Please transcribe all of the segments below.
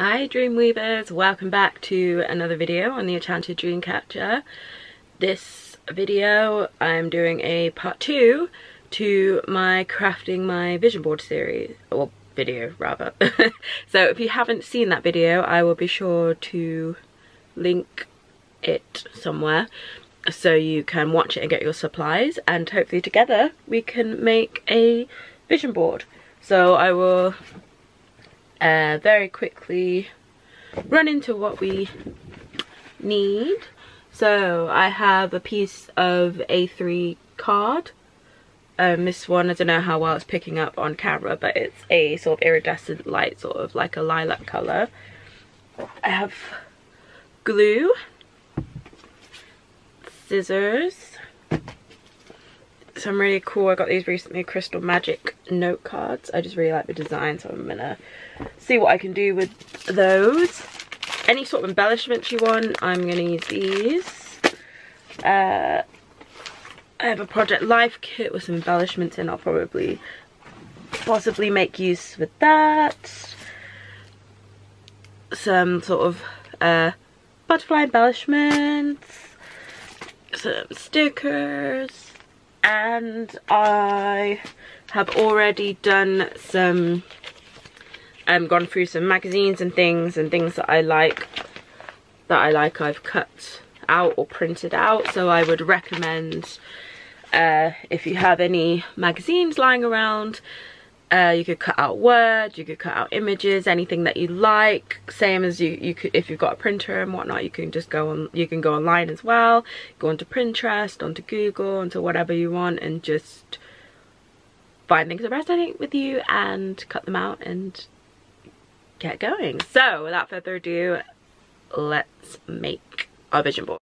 Hi Dreamweavers, welcome back to another video on the Enchanted Dreamcatcher. This video I'm doing a part two to my crafting my vision board series, or video rather. so if you haven't seen that video I will be sure to link it somewhere so you can watch it and get your supplies and hopefully together we can make a vision board. So I will uh, very quickly run into what we need. So I have a piece of A3 card. Um, this one, I don't know how well it's picking up on camera, but it's a sort of iridescent light, sort of like a lilac colour. I have glue, scissors, some really cool, I got these recently, Crystal Magic note cards. I just really like the design, so I'm gonna see what I can do with those. Any sort of embellishments you want, I'm gonna use these. Uh, I have a Project Life kit with some embellishments in. I'll probably possibly make use with that. Some sort of uh, butterfly embellishments. Some stickers and I have already done some um gone through some magazines and things and things that I like that I like I've cut out or printed out. So I would recommend uh, if you have any magazines lying around uh, you could cut out words, you could cut out images, anything that you like. Same as you, you could, if you've got a printer and whatnot, you can just go on, you can go online as well. Go onto Pinterest, onto Google, onto whatever you want and just find things that resonate with you and cut them out and get going. So without further ado, let's make our vision board.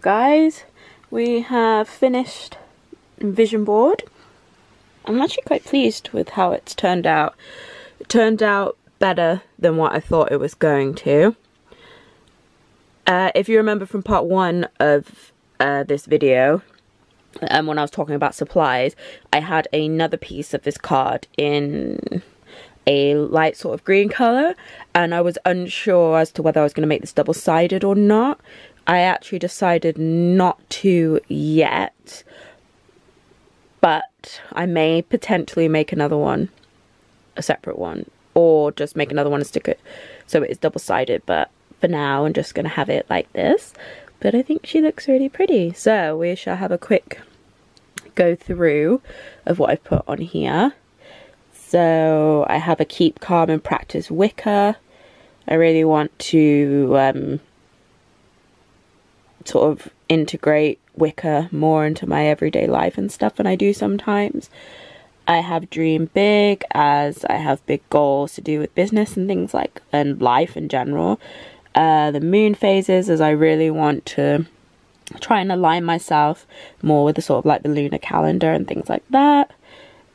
Guys, we have finished vision board. I'm actually quite pleased with how it's turned out. It turned out better than what I thought it was going to. Uh, if you remember from part one of uh, this video, um, when I was talking about supplies, I had another piece of this card in a light sort of green colour and I was unsure as to whether I was going to make this double-sided or not. I actually decided not to yet, but I may potentially make another one, a separate one, or just make another one and stick it so it is double-sided, but for now I'm just going to have it like this. But I think she looks really pretty. So we shall have a quick go through of what I've put on here. So I have a keep calm and practice Wicca. I really want to um, sort of integrate Wicca more into my everyday life and stuff and I do sometimes. I have dream big as I have big goals to do with business and things like and life in general uh, the moon phases as I really want to try and align myself more with the sort of like the lunar calendar and things like that.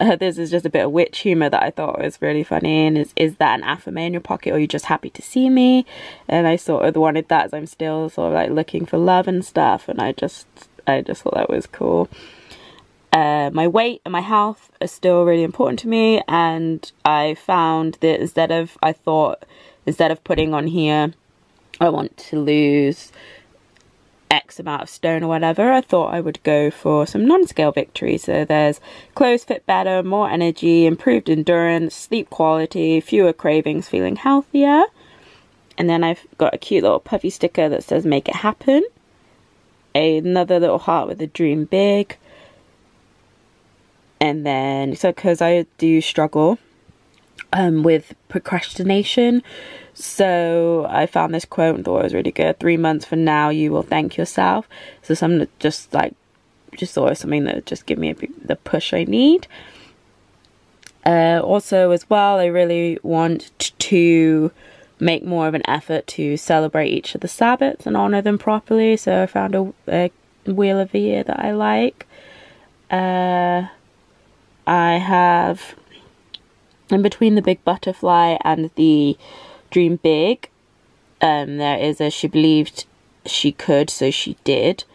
This is just a bit of witch humor that I thought was really funny and is, is that an affirmation in your pocket or are you just happy to see me? And I sort of wanted that as I'm still sort of like looking for love and stuff and I just I just thought that was cool. Uh, my weight and my health are still really important to me and I found that instead of I thought instead of putting on here I want to lose X amount of stone or whatever, I thought I would go for some non-scale victories. So there's clothes fit better, more energy, improved endurance, sleep quality, fewer cravings, feeling healthier. And then I've got a cute little puffy sticker that says make it happen. Another little heart with a dream big. And then, so because I do struggle um, with procrastination, so I found this quote and thought it was really good. Three months from now, you will thank yourself. So something that just like, just thought it was something that just give me a, the push I need. Uh, also, as well, I really want to make more of an effort to celebrate each of the Sabbaths and honor them properly. So I found a, a Wheel of the Year that I like. Uh, I have in between the big butterfly and the dream big. Um, there is a she believed she could, so she did.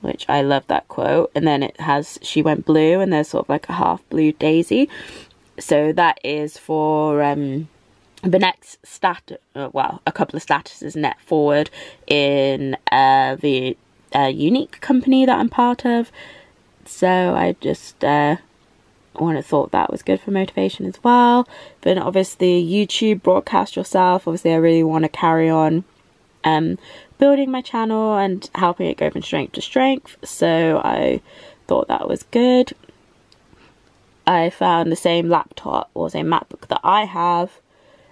Which I love that quote. And then it has she went blue and there's sort of like a half blue daisy. So that is for um, the next stat, uh, well, a couple of statuses net forward in uh, the uh, Younique company that I'm part of. So I just uh, I would have thought that was good for motivation as well. But obviously, YouTube broadcast yourself. Obviously, I really want to carry on um, building my channel and helping it go from strength to strength. So I thought that was good. I found the same laptop or same MacBook that I have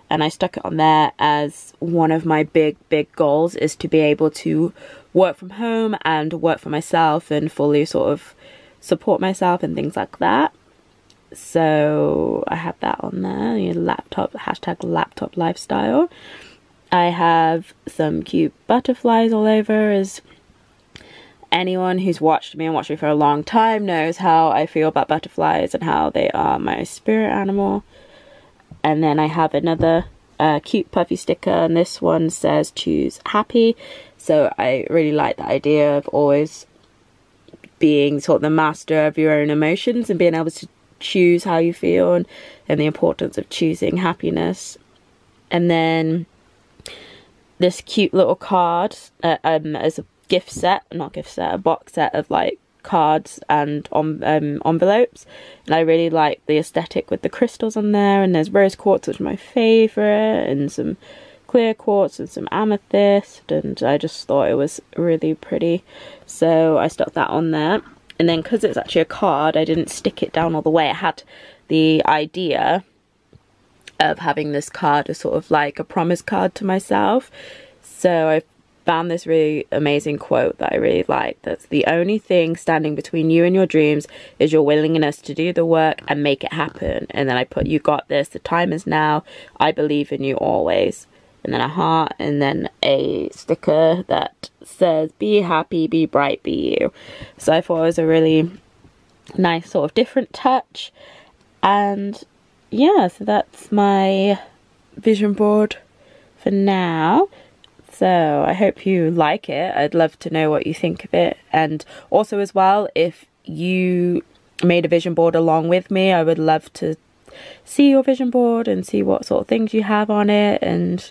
and I stuck it on there as one of my big, big goals is to be able to work from home and work for myself and fully sort of support myself and things like that so I have that on there laptop hashtag laptop lifestyle. I have some cute butterflies all over as anyone who's watched me and watched me for a long time knows how I feel about butterflies and how they are my spirit animal. And then I have another uh, cute puffy sticker and this one says choose happy. So I really like the idea of always being sort of the master of your own emotions and being able to choose how you feel and, and the importance of choosing happiness. And then this cute little card uh, um, as a gift set, not gift set, a box set of like cards and um, envelopes. And I really like the aesthetic with the crystals on there. And there's rose quartz, which is my favourite, and some clear quartz and some amethyst. And I just thought it was really pretty. So I stuck that on there and then because it's actually a card I didn't stick it down all the way. I had the idea of having this card as sort of like a promise card to myself. So I found this really amazing quote that I really like that's the only thing standing between you and your dreams is your willingness to do the work and make it happen. And then I put you got this. The time is now. I believe in you always. And then a heart and then a sticker that says be happy, be bright, be you. So I thought it was a really nice sort of different touch and yeah so that's my vision board for now so I hope you like it. I'd love to know what you think of it. And also as well, if you made a vision board along with me, I would love to see your vision board and see what sort of things you have on it. And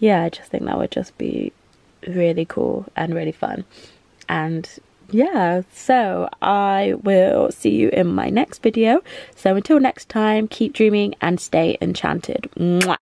yeah, I just think that would just be really cool and really fun. And yeah, so I will see you in my next video. So until next time, keep dreaming and stay enchanted. Mwah.